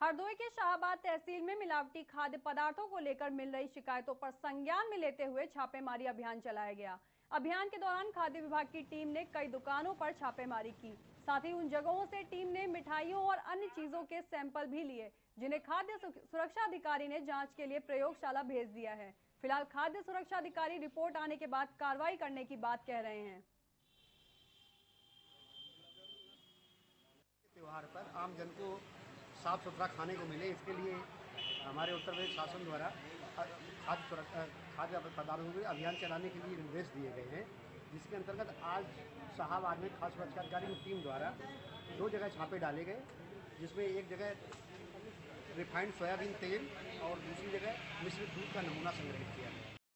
हरदोई के शाहबाद तहसील में मिलावटी खाद्य पदार्थों को लेकर मिल रही शिकायतों पर संज्ञान में लेते हुए छापेमारी अभियान चलाया गया। अभियान के दौरान खाद्य विभाग की टीम ने कई दुकानों पर छापेमारी की। साथ ही उन जगहों से टीम ने मिठाइयों और अन्य चीज़ों के सैंपल भी लिए, जिन्हें खाद्य सुरक्षा अधिकारी ने जाँच के लिए प्रयोगशाला भेज दिया है। फ़िलहाल खाद्य सुरक्षा अधिकारी रिपोर्ट आने के बाद कार्रवाई करने की बात कह रहे हैं। त्योहार पर आम जन को साफ़ सुथरा खाने को मिले, इसके लिए हमारे उत्तर प्रदेश शासन द्वारा खाद्य सुरक्षा खाद्य पदार्थों के अभियान चलाने के लिए निर्देश दिए गए हैं, जिसके अंतर्गत आज शाहबाद में खाद्य सुरक्षा अधिकारी की टीम द्वारा दो जगह छापे डाले गए, जिसमें एक जगह रिफाइंड सोयाबीन तेल और दूसरी जगह मिश्रित दूध का नमूना संग्रहित किया